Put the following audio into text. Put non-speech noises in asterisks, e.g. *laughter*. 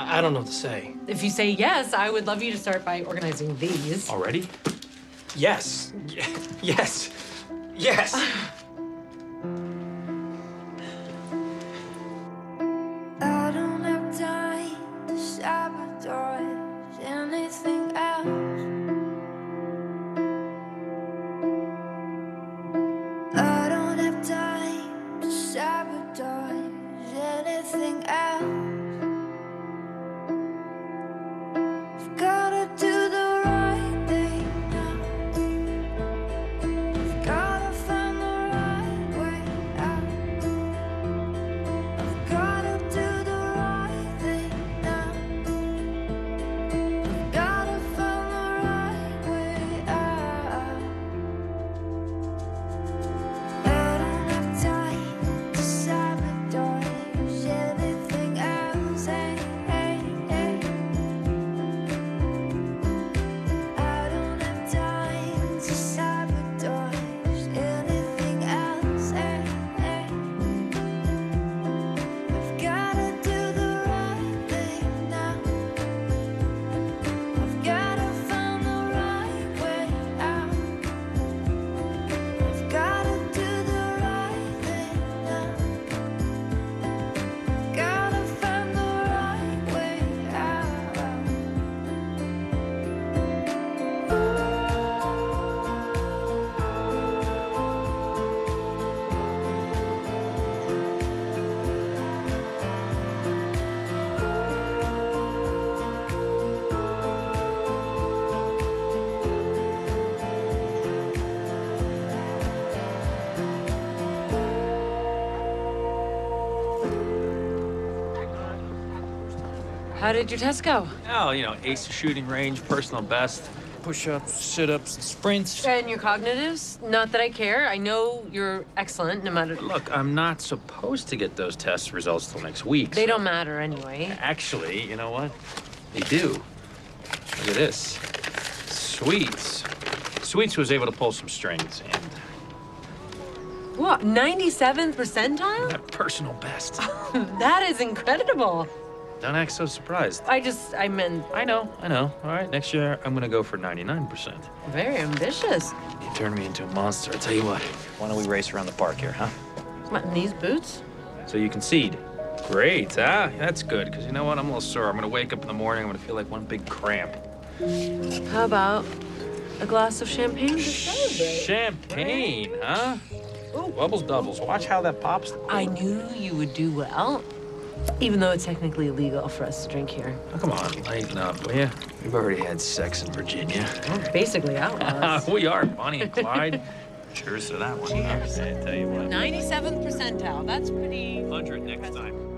I, I don't know what to say. If you say yes, I would love you to start by organizing these. Already? Yes. Y- *laughs* Yes. Yes. How did your test go? Oh, you know, ace shooting range, personal best, push-ups, sit-ups, sprints. And your cognitives? Not that I care. I know you're excellent no matter. Look, I'm not supposed to get those test results till next week. They so- don't matter anyway. Actually, you know what? They do. Look at this. Sweets. Sweets was able to pull some strings and What, 97th percentile? that personal best. *laughs* That is incredible. Don't act so surprised. I just, I meant I know, I know. All right, next year I'm gonna go for 99%. very ambitious. You turned me into a monster. I'll tell you what. Why don't we race around the park here, huh? What, in these boots? So you concede. Great, ah, that's good. Because you know what? I'm a little sore. I'm gonna wake up in the morning. I'm gonna feel like one big cramp. How about a glass of champagne to celebrate? Champagne, huh? Ooh, bubbles doubles. Watch how that pops. I knew you would do well, even though it's technically illegal for us to drink here. Oh, come on, lighten up, oh, will ya? We've already had sex in Virginia. We're basically outlaws. *laughs* we are, Bonnie and Clyde. *laughs* Cheers to that one. Cheers. I tell you what. 97th percentile. That's pretty. 100 next time.